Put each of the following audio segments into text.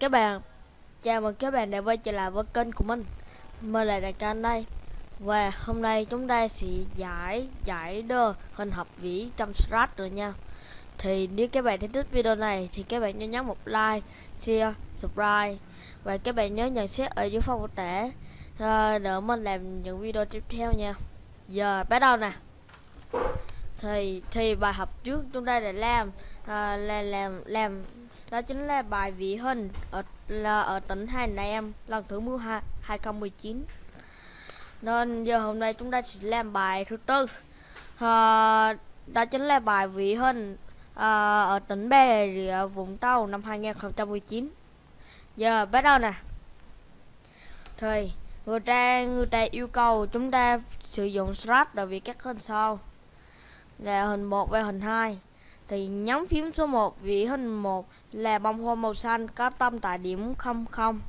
các bạn Chào mừng các bạn đã quay trở lại với kênh của mình. Mình là Đại Can đây. Và hôm nay chúng ta sẽ giải giải đơ hình học vĩ trong Scratch rồi nha. Thì nếu các bạn thích video này thì các bạn nhớ nhấn một like, share, subscribe. Và các bạn nhớ nhận xét ở dưới phần mô tả đỡ Để mình làm những video tiếp theo nha. Giờ bắt đầu nè. Thì thì bài học trước chúng ta đã làm à, là làm làm đó chính là bài vị hình ở là ở tỉnh Hà Nam lần thứ 12 2019 nên giờ hôm nay chúng ta sẽ làm bài thứ tư. À, đó chính là bài vị hình à, ở tỉnh Bà Rịa Vũng Tàu năm 2019 giờ bắt đầu nè. Thì người ta người ta yêu cầu chúng ta sử dụng Scratch để vì các hình sau. Là hình 1 và hình 2 thì nhấn phím số 1 vị hình 1 là bông hoa màu xanh có tâm tại điểm 00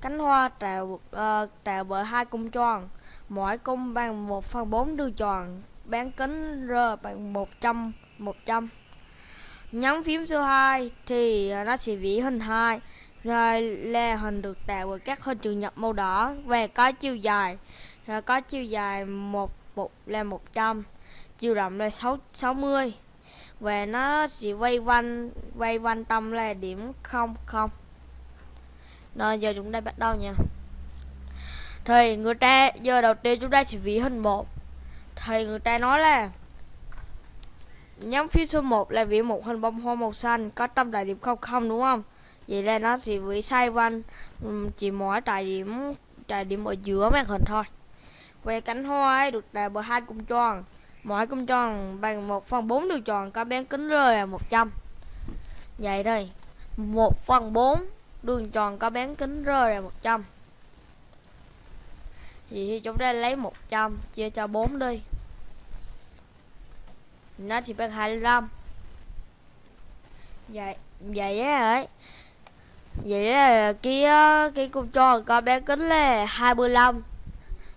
cánh hoa tạo uh, ờ, tạo bởi hai cung tròn mỗi cung bằng 1 phần 4 đường tròn bán kính r bằng 100 100 nhấn phím số 2 thì ờ, nó sẽ vĩ hình 2 rồi là hình được tạo bởi các hình chữ nhật màu đỏ và có chiều dài rồi có chiều dài một, một là 100 chiều rộng là 6, 60 và nó sẽ quay quanh quay quanh tâm là điểm không không. Rồi, giờ chúng ta bắt đầu nha. Thì người ta, giờ đầu tiên chúng ta sẽ vẽ hình một. Thì người ta nói là, nhóm phía số 1 là vẽ một hình bông hoa màu xanh, có tâm tại điểm không không, đúng không? Vậy là nó sẽ vẽ sai quanh chỉ mỗi tại điểm tại điểm ở giữa màn hình thôi. Về cánh hoa ấy, được tạo bờ hai cung tròn mỗi cung tròn bằng 1 phần 4 đường tròn, có bán kính rơi là 100 vậy đây 1 phần 4 đường tròn có bán kính rơi là 100 vậy thì chúng ta lấy 100 chia cho 4 đi. Nó chỉ bằng 25 vậy vậy ấy vậy là cái cái cung tròn có bán kính là 25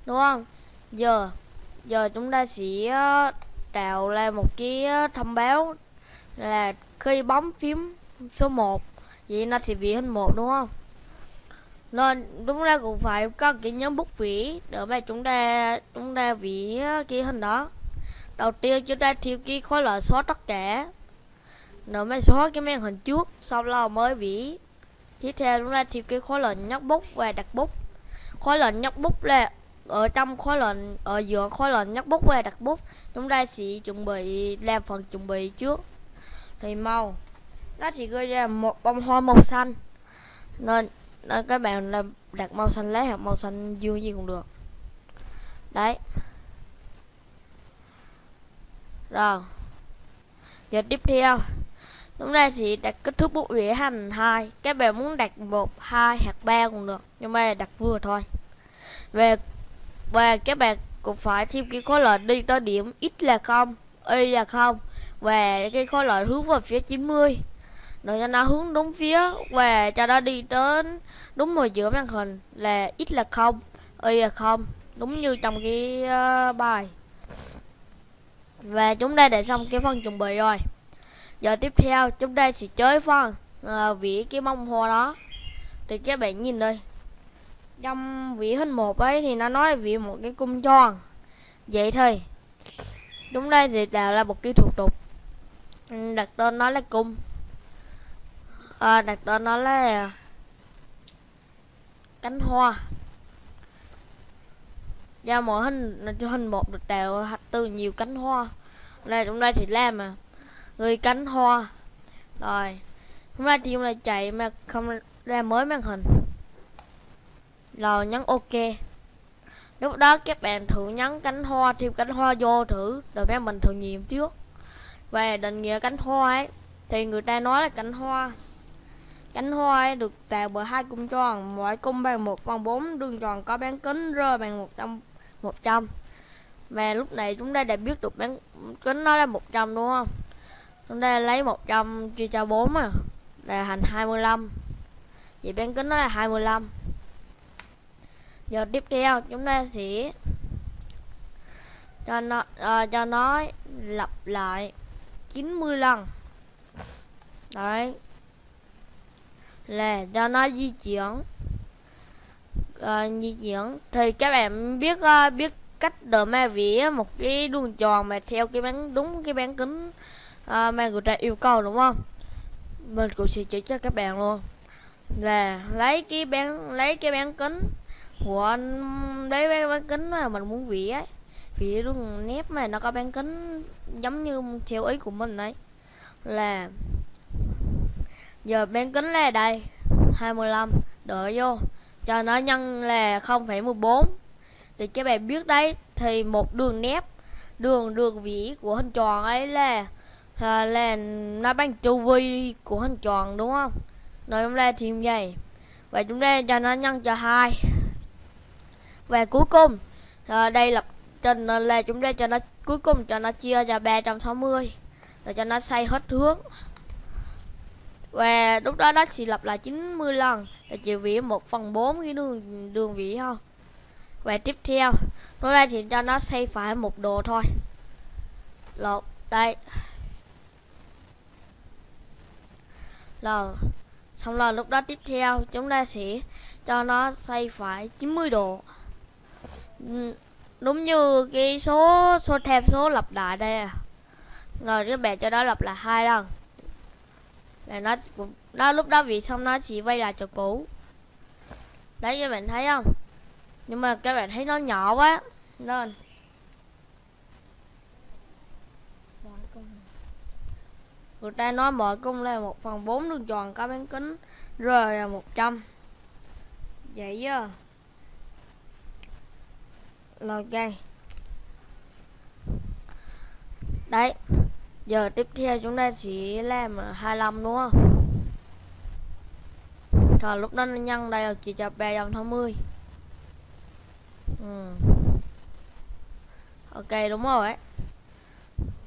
đúng không? Giờ giờ chúng ta sẽ ờ, tạo ra một cái ờ, thông báo là khi bấm phím số 1 vậy nó sẽ vẽ hình một, đúng không? Nên đúng ra cũng phải có cái nhóm bút vỉ để mà chúng ta chúng ta vẽ ờ, cái hình đó. Đầu tiên chúng ta thiếu cái khối loại xóa tất cả nữa mới xóa cái màn hình trước, sau đó mới vỉ tiếp theo chúng ta thiếu cái khối lệnh nhắc bút và đặt bút. Khối lệnh nhắc bút là ở trong khối lệnh ở giữa khối lệnh nhắc bút qua đặt bút. Chúng ta sẽ chuẩn bị làm phần chuẩn bị trước. Thì màu nó chỉ gây ra một bông hoa màu xanh. Nên, nên các bạn là đặt màu xanh lá hoặc màu xanh dương gì cũng được. Đấy. Rồi. Giờ tiếp theo. Chúng ta sẽ đặt kích thước bút vẽ hành hai. Các bạn muốn đặt một hai hoặc ba cũng được. Nhưng mà đặt vừa thôi. Về và các bạn cũng phải thêm cái khối lệnh đi tới điểm x là không y là không. Và cái khối lệnh hướng vào phía 90 để cho nó hướng đúng phía và cho nó đi tới đúng ngồi giữa màn hình là x là không y là không. Đúng như trong cái uh, bài. Và chúng ta đã xong cái phần chuẩn bị rồi. Giờ tiếp theo chúng ta sẽ chơi phần ờ, uh, vỉ cái mông hoa đó. Thì các bạn nhìn đây trong vị hình một ấy thì nó nói vị một cái cung tròn. Vậy thôi. Đúng đây thì tạo ra một cái thuật tục ừ, đặt tên nó là cung. À, đặt tên nó là cánh hoa. Do mỗi hình hình một được tạo từ nhiều cánh hoa. Đây chúng đây thì làm mà. Người cánh hoa. Rồi. Hôm nay thì chúng ta chạy mà không ra mới màn hình rồi nhấn ok. Lúc đó các bạn thử nhấn cánh hoa thêm cánh hoa vô thử, rồi mấy mình thử nghiệm trước. Về định nghĩa cánh hoa ấy, thì người ta nói là cánh hoa. Cánh hoa ấy được tạo bởi hai cung tròn, mỗi cung bằng một phần bốn, đường tròn có bán kính rơi bằng một trăm một trăm. Và lúc này chúng ta đã biết được bán kính nó là 100 đúng không? Chúng ta lấy 100 chia cho 4 à là thành 25 vậy bán kính nó là 25 giờ tiếp theo chúng ta sẽ cho nó à, cho nó lặp lại 90 lần. Đấy. Là cho nó di chuyển. À, di chuyển. Thì các bạn biết uh, biết cách đờ ma vẽ một cái đường tròn mà theo cái bán đúng cái bán kính uh, mà người ta yêu cầu đúng không? Mình cũng sẽ chỉ cho các bạn luôn. Là lấy cái bán lấy cái bán kính của anh đấy bán kính mà mình muốn vỉa ấy. Vỉa đường nếp mà nó có bán kính giống như theo ý của mình đấy. Là giờ bán kính là đây 25 đợi vô. Cho nó nhân là 0,14 thì các bạn biết đấy thì một đường nếp, đường đường vĩ của hình tròn ấy là à, là nó bằng chu vi của hình tròn đúng không? Rồi chúng ta thêm vậy. Vậy chúng ta cho nó nhân cho hai và cuối cùng. À, đây là trên là chúng ta cho nó cuối cùng cho nó chia ra 360 rồi cho nó xoay hết hướng. Và lúc đó nó sẽ lặp lại 90 lần là chịu vỉ 1 phần 4 cái đường đường vỉ không và tiếp theo chúng ta chỉ cho nó xoay phải một độ thôi. Lột đây. Là xong rồi lúc đó tiếp theo chúng ta sẽ cho nó xoay phải 90 độ đúng như cái số số thêm số lặp lại đây à. Rồi các bạn cho nó lặp lại hai lần. Là nó nó lúc đó vì xong nó chỉ quay lại chỗ cũ. Đấy, các bạn thấy không? Nhưng mà các bạn thấy nó nhỏ quá nên người ta nói mọi cung là một phần bốn đường tròn có bán kính r là 100 vậy chứ là ok đấy, giờ tiếp theo chúng ta chỉ làm 25 đúng không? Rồi lúc đó nó nhân đây là chỉ cho 380 ừ. ok, đúng rồi. Ấy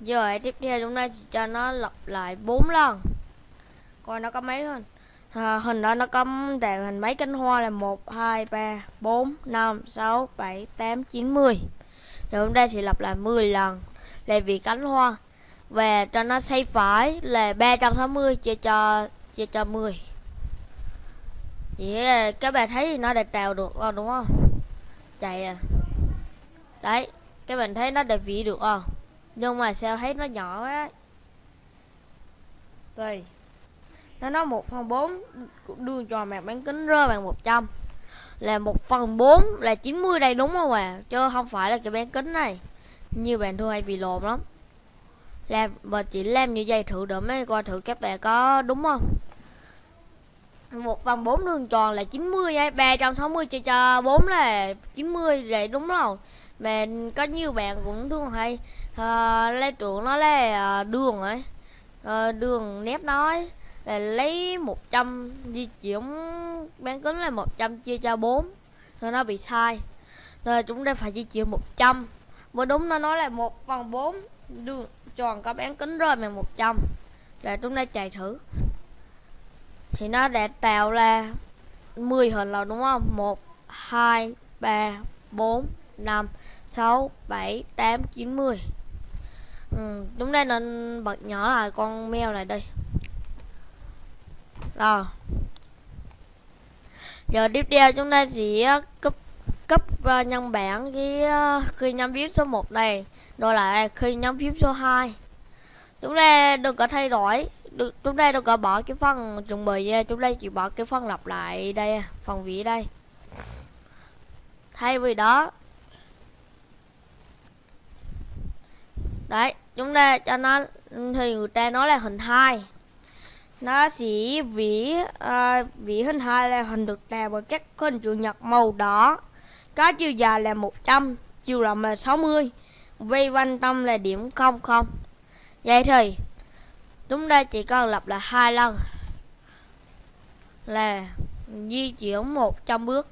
giờ tiếp theo chúng ta chỉ cho nó lặp lại 4 lần. Coi nó có mấy hơn à, hình đó nó có đèn hình mấy cánh hoa là 1 2 3 4 5 6 7 8 9 10 thì chúng ta sẽ lặp lại 10 lần là vì cánh hoa. Và cho nó xây phải là 360 chia cho chia cho 10 vậy ờ, các bạn thấy nó đã tạo được rồi đúng không? Chạy à. Đấy các bạn thấy nó đã vị được không nhưng mà sao thấy nó nhỏ quá. Tùy nó nói 1 phần 4 đường tròn mặt bán kính rơi bằng 100 là 1 phần 4 là 90 đây đúng không à chứ không phải là cái bán kính này. Như bạn thua hay bị lộn lắm. Làm và chỉ làm như vậy thử đỡ mấy coi thử các bạn có đúng không? Một phần 4 đường tròn là 90 hay 360 cho cho 4 là 90 vậy đúng không? Mà có nhiều bạn cũng thương hay. Ờ, uh, lấy tưởng nó là uh, đường ấy. Uh, đường nếp nói là lấy 100 di chuyển bán kính là 100 chia cho 4 rồi nó bị sai. Rồi chúng ta phải di chuyển 100 mới đúng nó nói là 1 phần 4 đường tròn có bán kính rồi mà 100 rồi chúng ta chạy thử. Thì nó đã tạo ra 10 hình rồi đúng không? 1 2 3 4 5 6 7 8 9 10 ừ, chúng ta nên bật nhỏ lại con mèo này đây rồi. Giờ tiếp theo chúng ta sẽ ờ, cấp cấp uh, nhân bản cái uh, khi nhắm phím số 1 này rồi lại khi nhắm phím số 2 chúng ta đừng có thay đổi. Được chúng ta đừng có bỏ cái phần chuẩn bị ra chúng ta chỉ bỏ cái phần lặp lại đây phần vị đây. Thay vì đó. Đấy chúng ta cho nó thì người ta nói là hình hai nó sẽ vỉ uh, vỉ hình hai là hình được đè bởi các hình chữ nhật màu đỏ. Có chiều dài là 100 chiều rộng là 60 vây quanh tâm là điểm 00 vậy thì chúng ta chỉ cần lặp lại hai lần là di chuyển 100 bước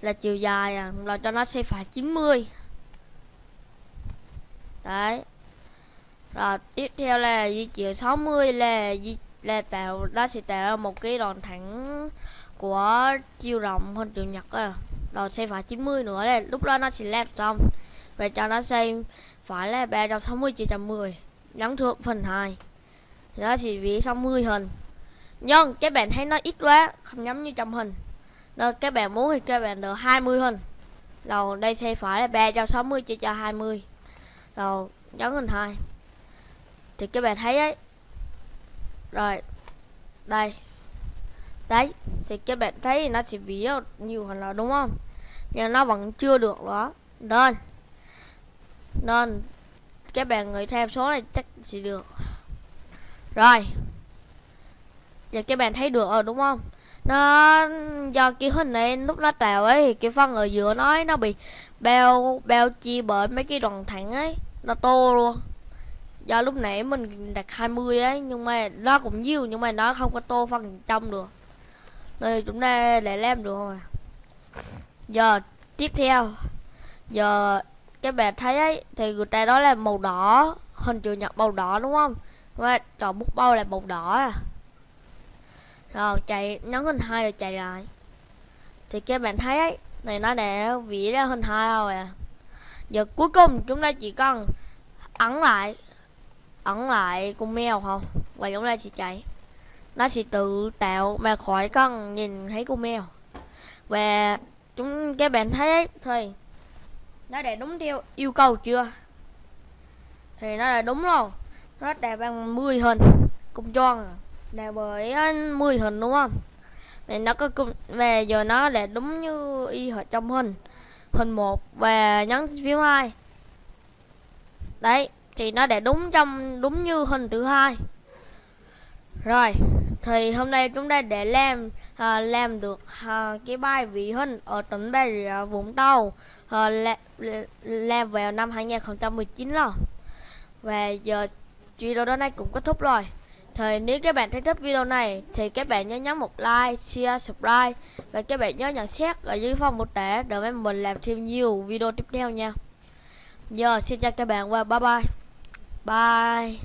là chiều dài à, là cho nó sẽ phải 90 đấy rồi tiếp theo là di chuyển 60 là di, là tạo nó sẽ tạo một cái đoạn thẳng của chiều rộng hơn chiều nhật à. rồi sẽ phải 90 nữa là lúc đó nó sẽ làm xong. Và cho nó xem phải là 360 chia cho 10 nhấn thuộc phần 2 thì nó sẽ viết xong 10 hình. Nhưng các bạn thấy nó ít quá, không nhắm như trong hình. Nên các bạn muốn thì các bạn được 20 hình. Rồi đây sẽ phải là 360 chia cho 20 rồi nhấn hình 2 thì các bạn thấy ấy. Rồi đây. Đấy thì các bạn thấy nó sẽ bị nhiều hình là đúng không? Nhưng nó vẫn chưa được đó nên nên các bạn người theo số này chắc sẽ được. Rồi. Giờ các bạn thấy được rồi đúng không? Nó do cái hình này lúc nó tạo ấy thì cái phân ở giữa nó ấy, nó bị bao bao chia bởi mấy cái đoạn thẳng ấy. Nó to luôn do lúc nãy mình đặt 20 ấy, nhưng mà nó cũng nhiều, nhưng mà nó không có tô phần trong được. Nên chúng ta để làm được rồi. Giờ tiếp theo. Giờ các bạn thấy ấy, thì người ta đó là màu đỏ, hình chữ nhật màu đỏ đúng không? Và chọn bút bao là màu đỏ à. Rồi, chạy, nhấn hình hai rồi chạy lại. Thì các bạn thấy ấy, này nó đã vỉ ra hình hai rồi à. Giờ cuối cùng chúng ta chỉ cần ấn lại ấn lại con mèo không? Và giống ra sẽ chạy nó sẽ tự tạo mà khỏi cần nhìn thấy con mèo. Và chúng, các bạn thấy thì nó đã đúng theo yêu cầu chưa? Thì nó là đúng rồi. Nó đạt bằng 10 hình. Cùng tròn đạt bởi à, 10 hình đúng không? Thì nó có cùng về giờ nó đã đúng như y ở trong hình. Hình 1 và nhấn phím 2 đấy thì nó để đúng trong đúng như hình thứ hai rồi thì hôm nay chúng ta để làm à, làm được à, cái bài vị hình ở tỉnh Bà Rịa Vũng Tàu à, làm vào năm 2019 rồi và giờ video đó này cũng kết thúc rồi thì nếu các bạn thấy thích video này thì các bạn nhớ nhấn một like, share, subscribe và các bạn nhớ nhận xét ở dưới phần mô tả để mình làm thêm nhiều video tiếp theo nha. Giờ xin chào các bạn và bye bye. Bye.